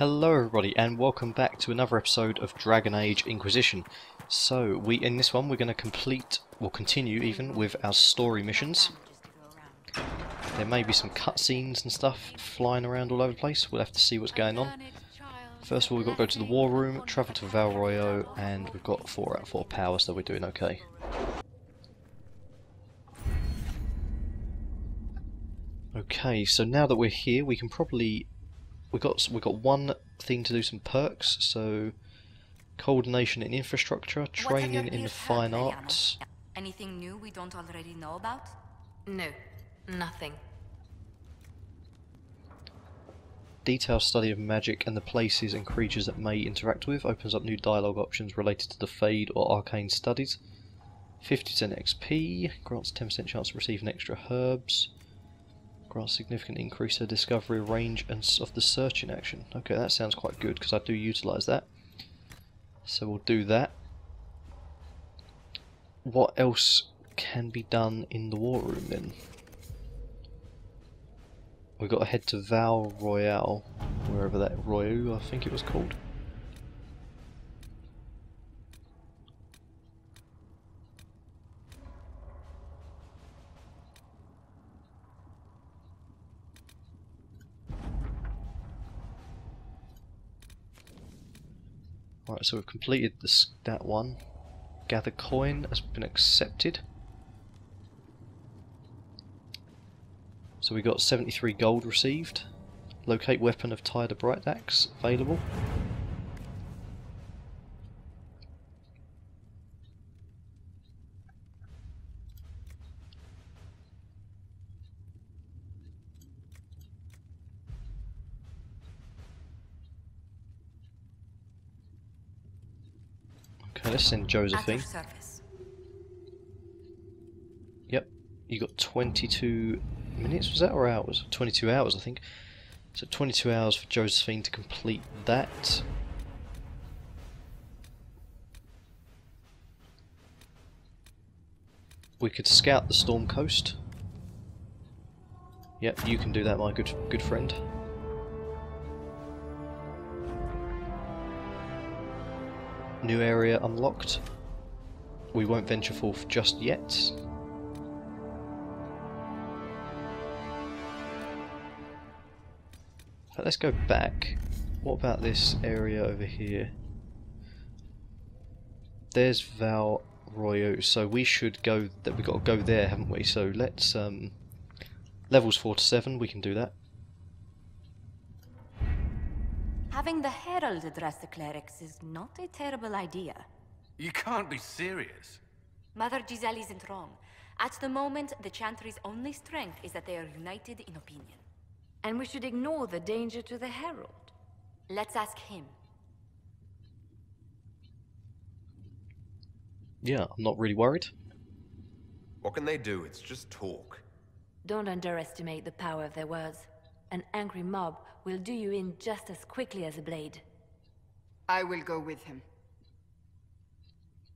Hello everybody and welcome back to another episode of Dragon Age Inquisition. So we in this one we're going to complete, or continue even, with our story missions. There may be some cutscenes and stuff flying around all over the place, we'll have to see what's going on. First of all we've got to go to the war room, travel to Val Royeaux, and we've got 4 out of 4 power so we're doing okay. Okay, so now that we're here we can probably we got we got one thing to do some perks. So coordination in infrastructure, training in fine arts. Anything new we don't already know about? No, nothing. Detailed study of magic and the places and creatures that may interact with opens up new dialogue options related to the Fade or Arcane studies. 50% XP, grants 10% chance of receiving extra herbs. Grants significant increase the discovery range and of the searching action. Okay, that sounds quite good because I do utilise that. So we'll do that. What else can be done in the war room then? We've got to head to Val Royale, wherever that Royale I think it was called. So we've completed this, that one. Gather coin has been accepted. So we got 73 gold received. Locate weapon of Tyder Brightaxe available. Okay, let's send Josephine. Yep, you got 22 minutes, was that, or hours? 22 hours, I think. So 22 hours for Josephine to complete that. We could scout the Storm Coast. Yep, you can do that, my good good friend. New area unlocked. We won't venture forth just yet. But let's go back. What about this area over here? There's Val Royeaux, so we should go. That we got to go there, haven't we? So let's um, levels four to seven. We can do that. Having the Herald address the clerics is not a terrible idea. You can't be serious. Mother Giselle isn't wrong. At the moment, the Chantry's only strength is that they are united in opinion. And we should ignore the danger to the Herald. Let's ask him. Yeah, I'm not really worried. What can they do? It's just talk. Don't underestimate the power of their words. An angry mob will do you in just as quickly as a blade. I will go with him.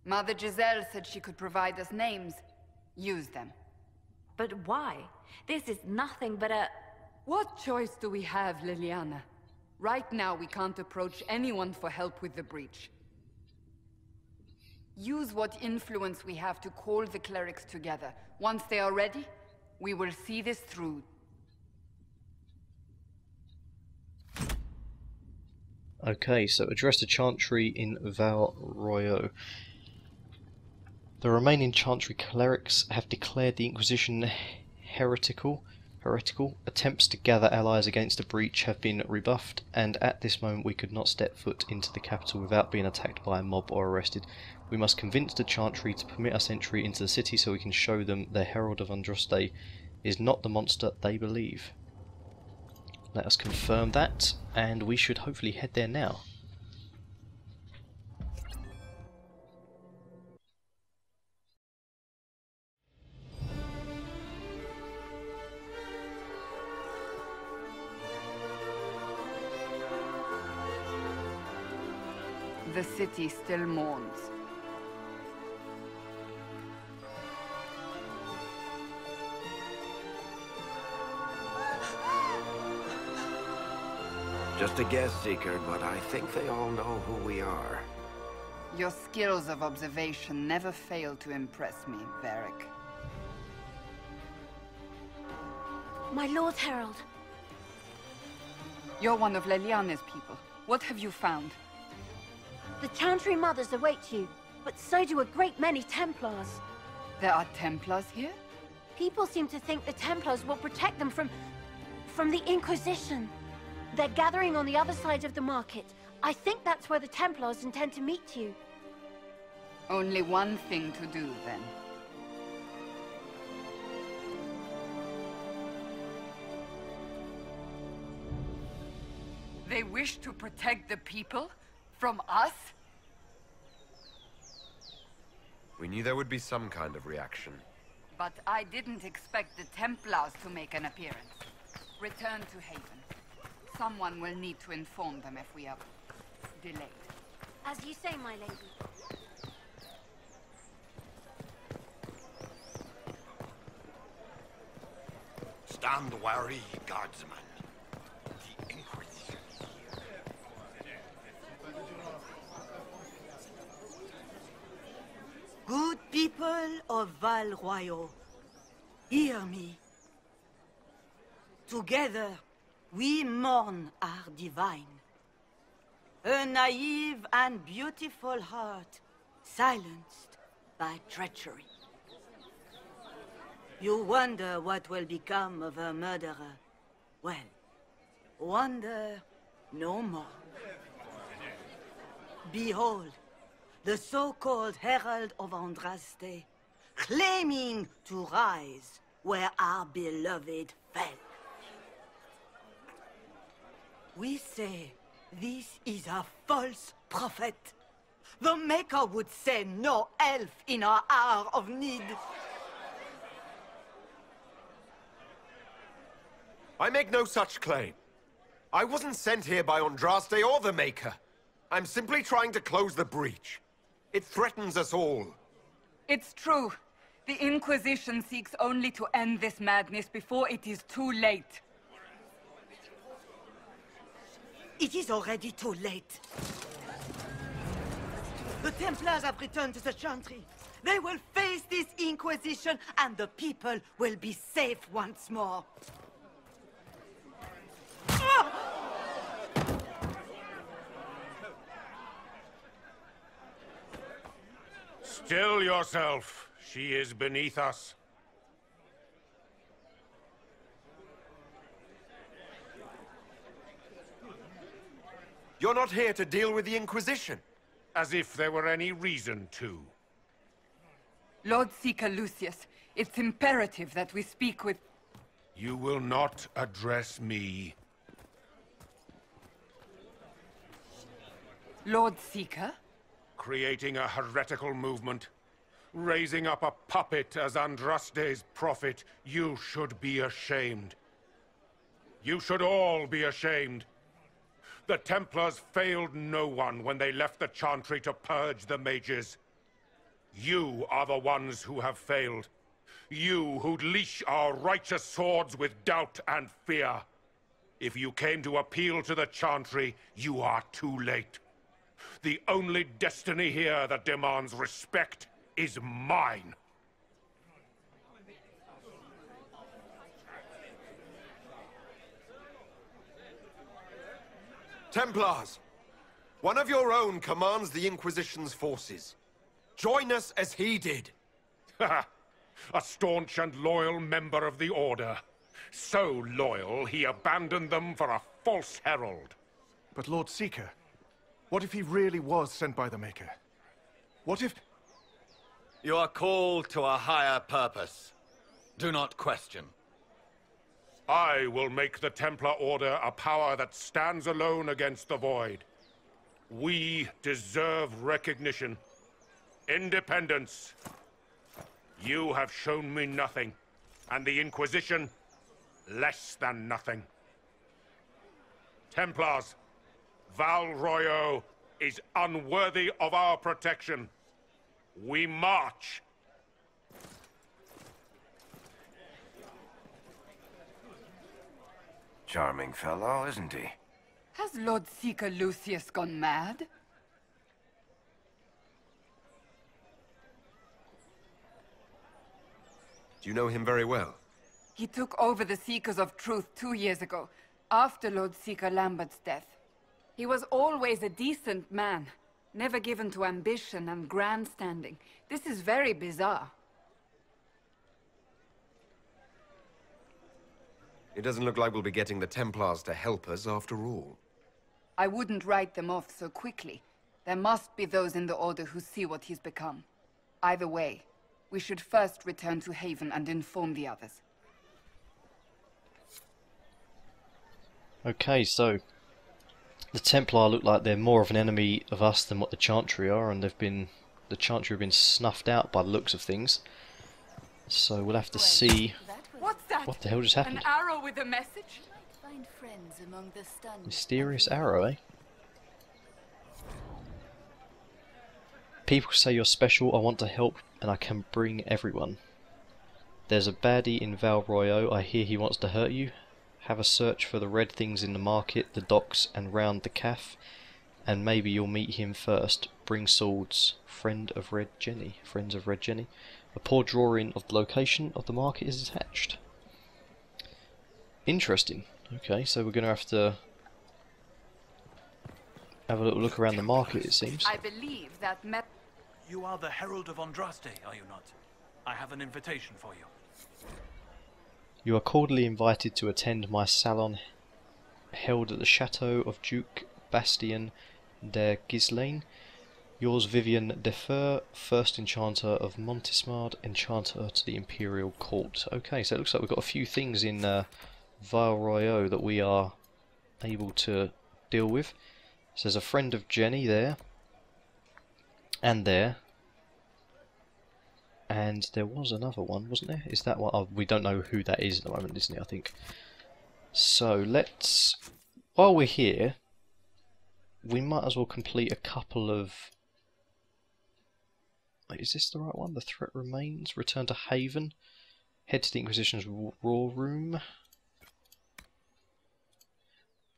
Mother Giselle said she could provide us names. Use them. But why? This is nothing but a... What choice do we have, Leliana? Right now, we can't approach anyone for help with the breach. Use what influence we have to call the clerics together. Once they are ready, we will see this through Okay, so address the Chantry in Val Royeaux. The remaining Chantry clerics have declared the Inquisition heretical. Heretical attempts to gather allies against the breach have been rebuffed, and at this moment we could not step foot into the capital without being attacked by a mob or arrested. We must convince the Chantry to permit us entry into the city so we can show them the Herald of Andraste is not the monster they believe. Let us confirm that, and we should hopefully head there now. The city still mourns. Just a guess, Seeker, but I think they all know who we are. Your skills of observation never fail to impress me, Varric. My Lord Herald. You're one of Leliana's people. What have you found? The Chantry Mothers await you, but so do a great many Templars. There are Templars here? People seem to think the Templars will protect them from... from the Inquisition. They're gathering on the other side of the market. I think that's where the Templars intend to meet you. Only one thing to do, then. They wish to protect the people? From us? We knew there would be some kind of reaction. But I didn't expect the Templars to make an appearance. Return to Haven. Someone will need to inform them if we are delayed. As you say, my lady. Stand wary, guardsman. The Inquisition. Good people of Val Royeaux, hear me. Together, we mourn our divine. A naive and beautiful heart, silenced by treachery. You wonder what will become of a murderer. Well, wonder no more. Behold, the so-called Herald of Andraste, claiming to rise where our beloved fell. We say this is a false prophet. The Maker would send no elf in our hour of need. I make no such claim. I wasn't sent here by Andraste or the Maker. I'm simply trying to close the breach. It threatens us all. It's true. The Inquisition seeks only to end this madness before it is too late. It is already too late. The Templars have returned to the Chantry. They will face this Inquisition, and the people will be safe once more. Still yourself. She is beneath us. You're not here to deal with the Inquisition. As if there were any reason to. Lord Seeker Lucius, it's imperative that we speak with... You will not address me. Lord Seeker? Creating a heretical movement. Raising up a puppet as Andraste's prophet. You should be ashamed. You should all be ashamed. The Templars failed no one when they left the Chantry to purge the mages. You are the ones who have failed. You who'd leash our righteous swords with doubt and fear. If you came to appeal to the Chantry, you are too late. The only destiny here that demands respect is mine. Templars! One of your own commands the Inquisition's forces. Join us as he did. a staunch and loyal member of the Order. So loyal, he abandoned them for a false herald. But Lord Seeker, what if he really was sent by the Maker? What if... You are called to a higher purpose. Do not question. I will make the Templar Order a power that stands alone against the Void. We deserve recognition. Independence. You have shown me nothing, and the Inquisition, less than nothing. Templars, Val Royeaux is unworthy of our protection. We march. Charming fellow, isn't he? Has Has Lord Seeker Lucius gone mad? Do you know him very well? He took over the Seekers of Truth two years ago, after Lord Seeker Lambert's death. He was always a decent man, never given to ambition and grandstanding. This is very bizarre. It doesn't look like we'll be getting the Templars to help us after all. I wouldn't write them off so quickly. There must be those in the Order who see what he's become. Either way, we should first return to Haven and inform the others. Okay, so the Templar look like they're more of an enemy of us than what the Chantry are, and they've been the Chantry have been snuffed out by the looks of things. So we'll have to see What's that? what the hell just happened. An arrow with a message? Find friends among the stunned. Mysterious arrow, eh? People say you're special, I want to help, and I can bring everyone. There's a baddie in Val Royeaux, I hear he wants to hurt you. Have a search for the red things in the market, the docks, and round the caff, and maybe you'll meet him first. Bring swords. Friend of Red Jenny. Friends of Red Jenny. A poor drawing of the location of the market is attached. Interesting. Okay, so we're going to have to have a little look around the market, it seems. I believe that met. You are the Herald of Andraste, are you not? I have an invitation for you. You are cordially invited to attend my salon held at the chateau of Duke Bastien de Ghislain. Yours Vivienne de Fer, first enchanter of Montsimmard, enchanter to the Imperial Court. Okay, so it looks like we've got a few things in uh, Val Royeaux that we are able to deal with. So there's a friend of Jenny there, and there, and there was another one, wasn't there? Is that one? Oh, we don't know who that is at the moment, isn't it? I think. So let's, while we're here, we might as well complete a couple of. Wait, is this the right one? The threat remains. Return to Haven. Head to the Inquisition's War Room.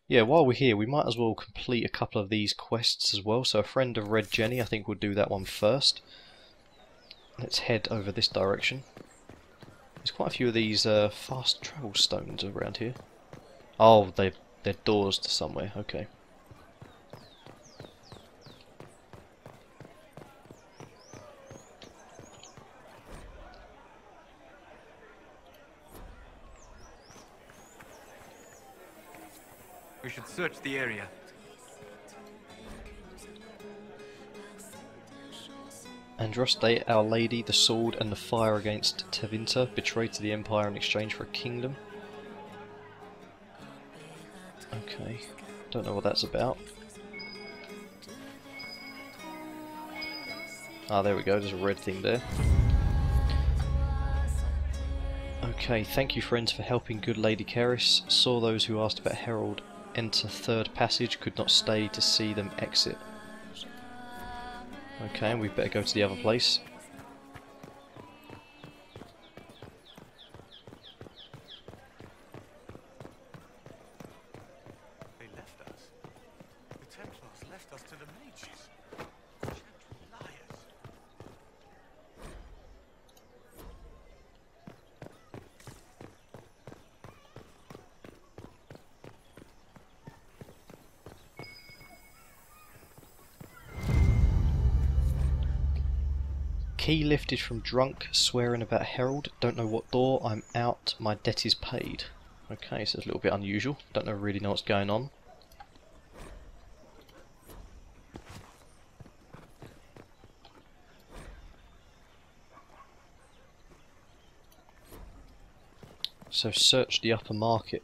Yeah, while we're here, we might as well complete a couple of these quests as well. So, a friend of Red Jenny, I think we'll do that one first. Let's head over this direction. There's quite a few of these uh, fast travel stones around here. Oh, they they're doors to somewhere. Okay. Search the area. Andraste, Our Lady, the sword and the fire against Tevinter, betrayed to the Empire in exchange for a kingdom. Okay, don't know what that's about. Ah, there we go, there's a red thing there. Okay, thank you friends for helping good Lady Keris. Saw those who asked about Herald enter third passage, could not stay to see them exit. Okay, we better go to the other place. They left us. The Templars left us to the mages. Liars. Key lifted from drunk, swearing about Herald. Don't know what door. I'm out. My debt is paid. Okay, so it's a little bit unusual. Don't know really know what's going on. So search the upper market.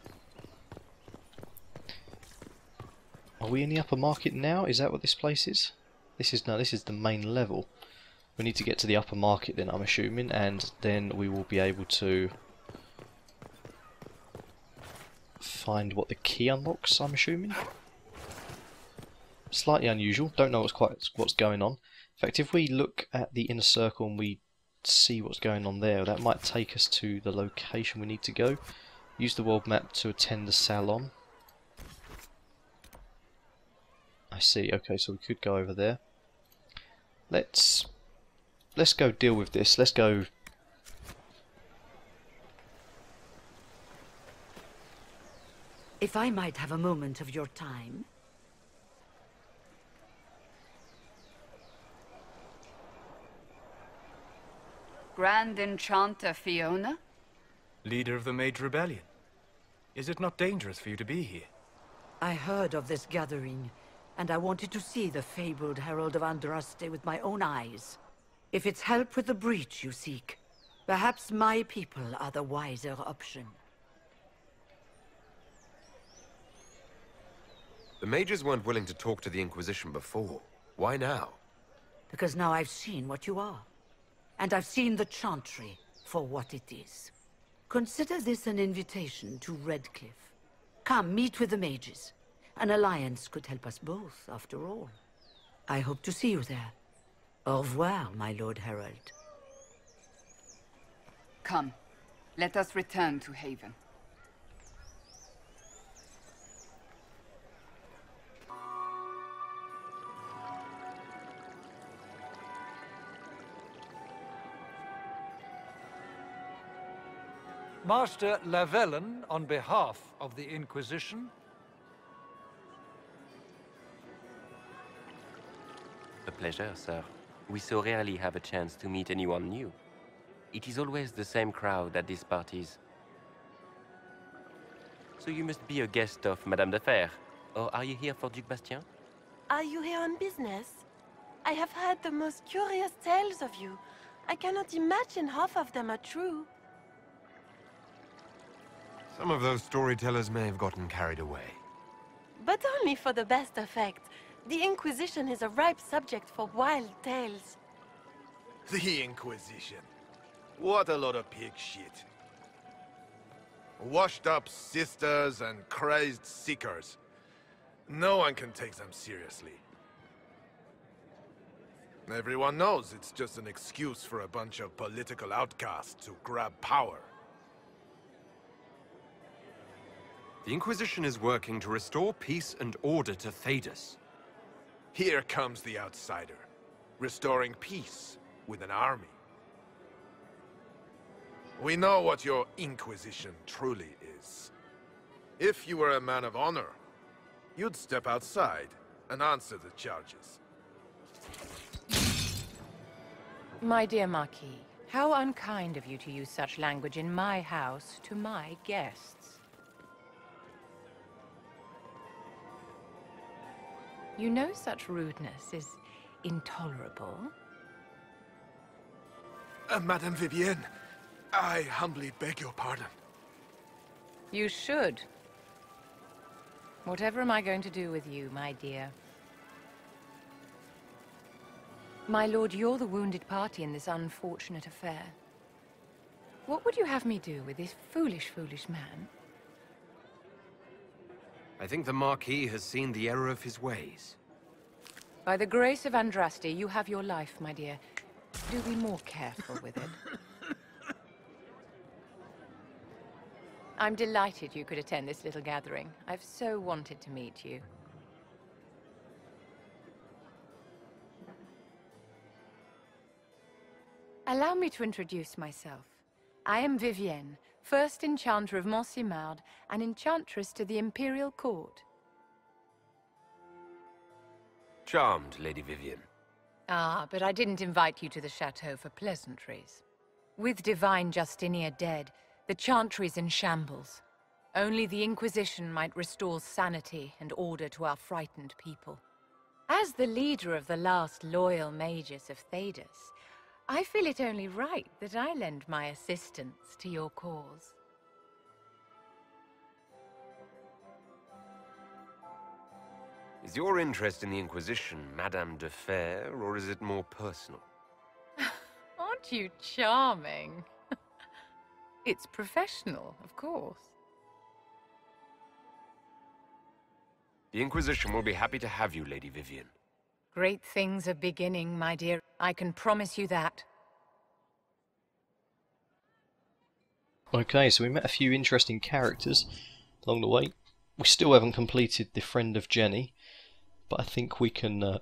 Are we in the upper market now? Is that what this place is? This is no, this is the main level. We need to get to the upper market then, I'm assuming, and then we will be able to find what the key unlocks, I'm assuming. Slightly unusual, don't know what's quite what's going on. In fact, if we look at the inner circle and we see what's going on there, that might take us to the location we need to go. Use the world map to attend the salon. I see. Okay, so we could go over there. Let's let's go deal with this. Let's go. If I might have a moment of your time. Grand Enchanter Fiona? Leader of the Mage Rebellion. Is it not dangerous for you to be here? I heard of this gathering, and I wanted to see the fabled Herald of Andraste with my own eyes. If it's help with the breach you seek, perhaps my people are the wiser option. The mages weren't willing to talk to the Inquisition before. Why now? Because now I've seen what you are. And I've seen the Chantry for what it is. Consider this an invitation to Redcliffe. Come, meet with the mages. An alliance could help us both, after all. I hope to see you there. Au revoir, my Lord Herald. Come, let us return to Haven. Master Lavellan, on behalf of the Inquisition. A pleasure, sir. We so rarely have a chance to meet anyone new. It is always the same crowd at these parties. So you must be a guest of Madame de Fer, or are you here for Duke Bastien? Are you here on business? I have heard the most curious tales of you. I cannot imagine half of them are true. Some of those storytellers may have gotten carried away. But only for the best effect. The Inquisition is a ripe subject for wild tales. The Inquisition. What a lot of pig shit. Washed up sisters and crazed seekers. No one can take them seriously. Everyone knows it's just an excuse for a bunch of political outcasts to grab power. The Inquisition is working to restore peace and order to Thedas. Here comes the outsider, restoring peace with an army. We know what your Inquisition truly is. If you were a man of honor, you'd step outside and answer the charges. My dear Marquis, how unkind of you to use such language in my house to my guests. You know such rudeness is intolerable. Uh, Madame Vivienne, I humbly beg your pardon. You should. Whatever am I going to do with you, my dear? My lord, you're the wounded party in this unfortunate affair. What would you have me do with this foolish, foolish man? I think the Marquis has seen the error of his ways. By the grace of Andraste, you have your life, my dear. Do be more careful with it. I'm delighted you could attend this little gathering. I've so wanted to meet you. Allow me to introduce myself. I am Vivienne, first Enchanter of Montsimmard and Enchantress to the Imperial Court. Charmed, Lady Vivienne. Ah, but I didn't invite you to the chateau for pleasantries. With Divine Justinia dead, the Chantry's in shambles. Only the Inquisition might restore sanity and order to our frightened people. As the leader of the last loyal mages of Thedas, I feel it only right that I lend my assistance to your cause. Is your interest in the Inquisition Madame de Fer, or is it more personal? Aren't you charming? it's professional, of course. The Inquisition will be happy to have you, Lady Vivienne. Great things are beginning, my dear. I can promise you that. Okay, so we met a few interesting characters along the way. We still haven't completed the Friend of Jenny, but I think we can uh,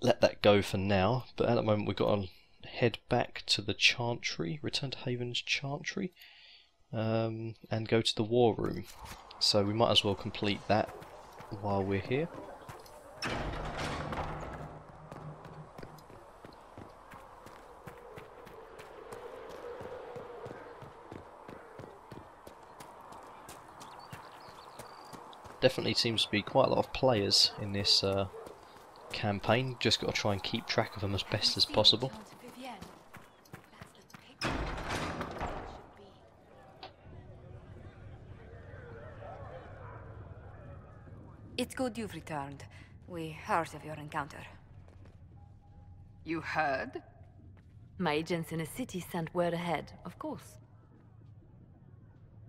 let that go for now. But at the moment, we've got to head back to the Chantry, return to Haven's Chantry, um, and go to the War Room. So we might as well complete that while we're here. Definitely seems to be quite a lot of players in this uh, campaign. Just got to try and keep track of them as best as possible. It's good you've returned. We heard of your encounter. You heard? My agents in the city sent word ahead, of course.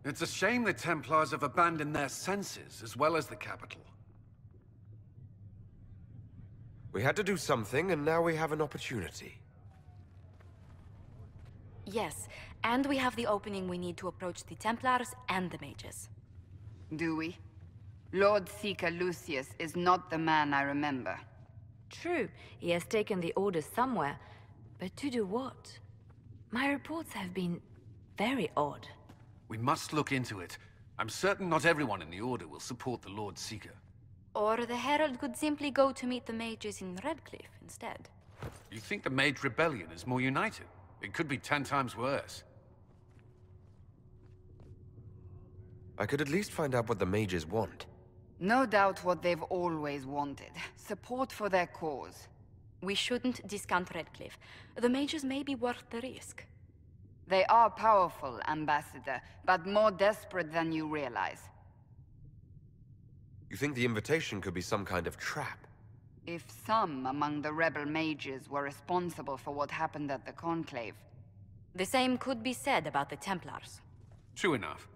It's a shame the Templars have abandoned their senses, as well as the capital. We had to do something, and now we have an opportunity. Yes, and we have the opening we need to approach the Templars and the mages. Do we? Lord Seeker Lucius is not the man I remember. True, he has taken the order somewhere, but to do what? My reports have been very odd. We must look into it. I'm certain not everyone in the Order will support the Lord Seeker. Or the Herald could simply go to meet the mages in Redcliffe instead. You think the Mage Rebellion is more united? It could be ten times worse. I could at least find out what the mages want. No doubt what they've always wanted. Support for their cause. We shouldn't discount Redcliffe. The mages may be worth the risk. They are powerful, Ambassador, but more desperate than you realize. You think the invitation could be some kind of trap? If some among the rebel mages were responsible for what happened at the Conclave... The same could be said about the Templars. True enough.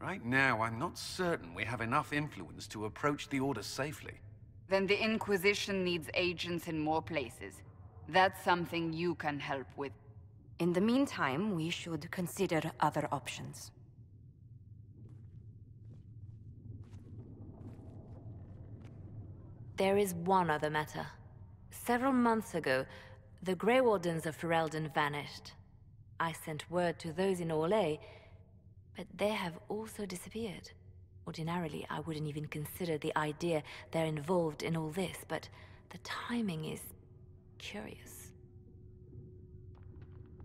Right now, I'm not certain we have enough influence to approach the Order safely. Then the Inquisition needs agents in more places. That's something you can help with. In the meantime, we should consider other options. There is one other matter. Several months ago, the Grey Wardens of Ferelden vanished. I sent word to those in Orlais, but they have also disappeared. Ordinarily, I wouldn't even consider the idea they're involved in all this, but the timing is curious.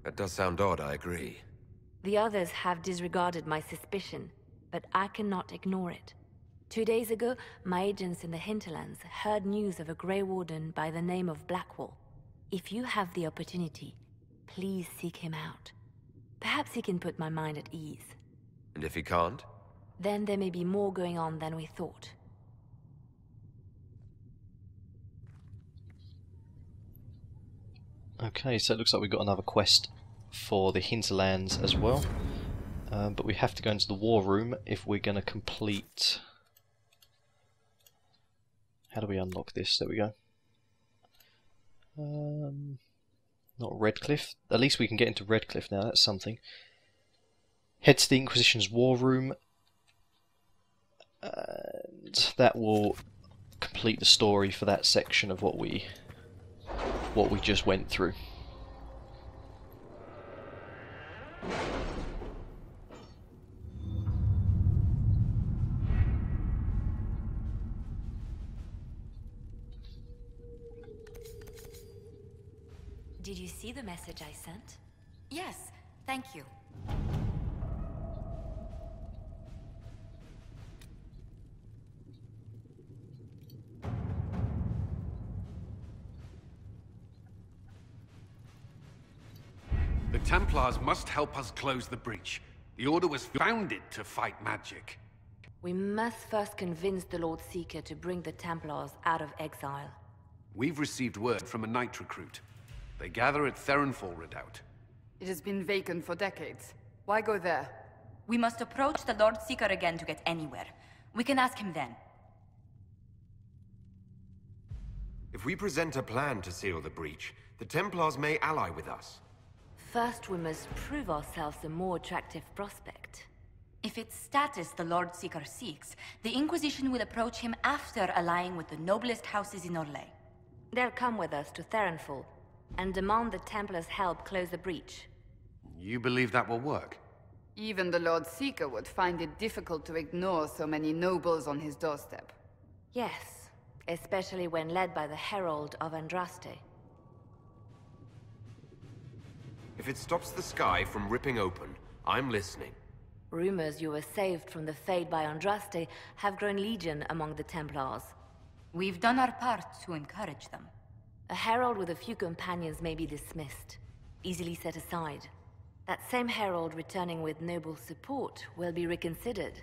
That does sound odd, I agree. The others have disregarded my suspicion, but I cannot ignore it. Two days ago, my agents in the hinterlands heard news of a Grey Warden by the name of Blackwall. If you have the opportunity, please seek him out. Perhaps he can put my mind at ease. And if he can't? Then there may be more going on than we thought. Okay, so it looks like we've got another quest for the hinterlands as well. Um, but we have to go into the war room if we're going to complete... How do we unlock this? There we go. Um, not Redcliffe. At least we can get into Redcliffe now, that's something. Head to the Inquisition's war room. And that will complete the story for that section of what we what we just went through. The message I sent? Yes, thank you. The Templars must help us close the breach. The Order was founded to fight magic. We must first convince the Lord Seeker to bring the Templars out of exile. We've received word from a knight recruit. They gather at Therinfal Redoubt. It has been vacant for decades. Why go there? We must approach the Lord Seeker again to get anywhere. We can ask him then. If we present a plan to seal the breach, the Templars may ally with us. First, we must prove ourselves a more attractive prospect. If it's status the Lord Seeker seeks, the Inquisition will approach him after allying with the noblest houses in Orlais. They'll come with us to Therinfal and demand the Templars help close the breach. You believe that will work? Even the Lord Seeker would find it difficult to ignore so many nobles on his doorstep. Yes, especially when led by the Herald of Andraste. If it stops the sky from ripping open, I'm listening. Rumors you were saved from the fate by Andraste have grown legion among the Templars. We've done our part to encourage them. A herald with a few companions may be dismissed, easily set aside. That same herald returning with noble support will be reconsidered,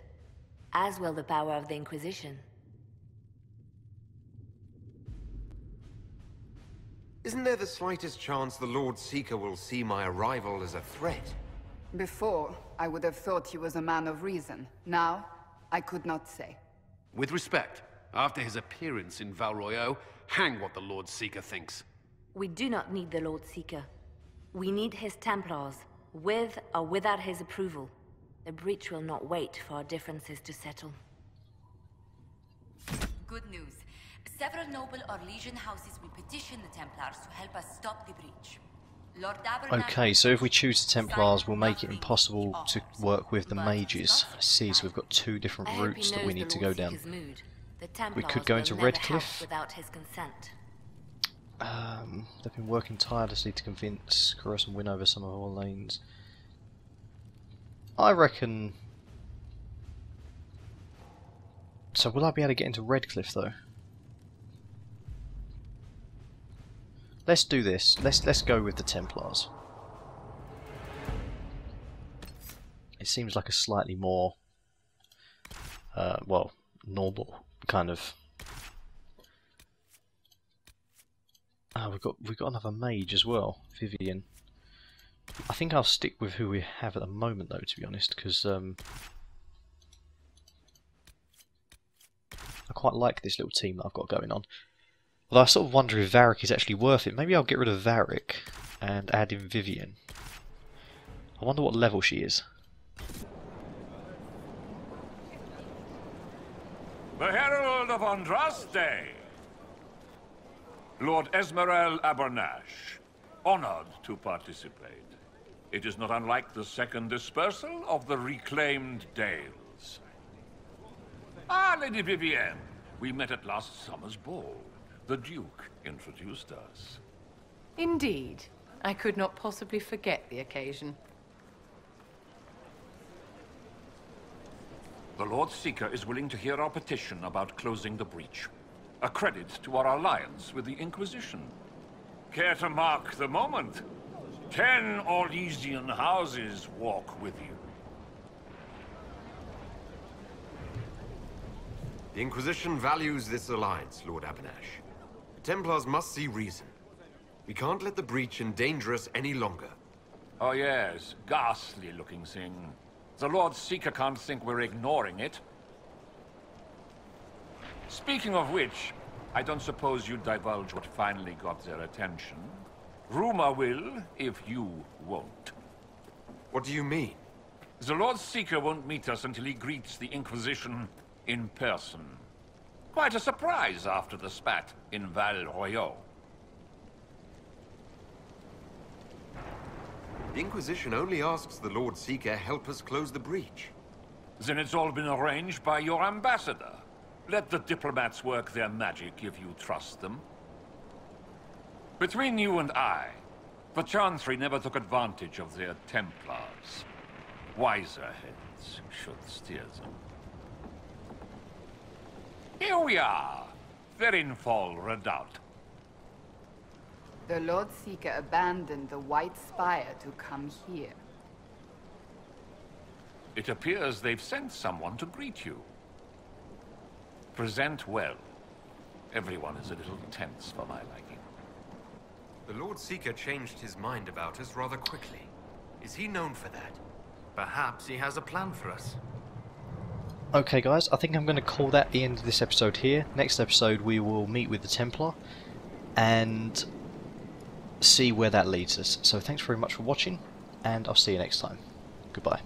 as will the power of the Inquisition. Isn't there the slightest chance the Lord Seeker will see my arrival as a threat? Before, I would have thought he was a man of reason. Now, I could not say. With respect, after his appearance in Val Royeaux, hang what the Lord Seeker thinks. We do not need the Lord Seeker. We need his Templars, with or without his approval. The breach will not wait for our differences to settle. Good news. Several noble Orlesian houses will petition the Templars to help us stop the breach. Lord Okay, so if we choose the Templars, we'll make it impossible to work with the mages. I see, so we've got two different I hope he routes that we need to go down. Seeker's mood. The We could go into Redcliffe. without his consent. Um, they've been working tirelessly to convince Caress and win over some of our lanes. I reckon... So will I be able to get into Redcliffe though? Let's do this. Let's let's go with the Templars. It seems like a slightly more, uh, well, normal kind of Ah, we've got we've got another mage as well, Vivienne. I think I'll stick with who we have at the moment, though, to be honest, because um, I quite like this little team that I've got going on. Although I sort of wonder if Varric is actually worth it. Maybe I'll get rid of Varric and add in Vivienne. I wonder what level she is. The Herald of Andraste. Lord Esmerel Abernache, honored to participate. It is not unlike the second dispersal of the reclaimed Dales. Ah, Lady Vivienne, we met at last summer's ball. The Duke introduced us. Indeed. I could not possibly forget the occasion. The Lord Seeker is willing to hear our petition about closing the breach. A credit to our alliance with the Inquisition. Care to mark the moment? Ten Orlesian houses walk with you. The Inquisition values this alliance, Lord Abernache. The Templars must see reason. We can't let the breach endanger us any longer. Oh yes, ghastly looking thing. The Lord Seeker can't think we're ignoring it. Speaking of which, I don't suppose you'd divulge what finally got their attention. Rumor will, if you won't. What do you mean? The Lord Seeker won't meet us until he greets the Inquisition in person. Quite a surprise after the spat in Val Royeaux. The Inquisition only asks the Lord Seeker help us close the breach. Then it's all been arranged by your ambassador. Let the diplomats work their magic if you trust them. Between you and I, the Chantry never took advantage of their Templars. Wiser heads should steer them. Here we are, Therinfal Redoubt. The Lord Seeker abandoned the White Spire to come here. It appears they've sent someone to greet you. Present well. Everyone is a little tense for my liking. The Lord Seeker changed his mind about us rather quickly. Is he known for that? Perhaps he has a plan for us. Okay guys, I think I'm going to call that the end of this episode here. Next episode we will meet with the Templar and see where that leads us. So thanks very much for watching and I'll see you next time. Goodbye.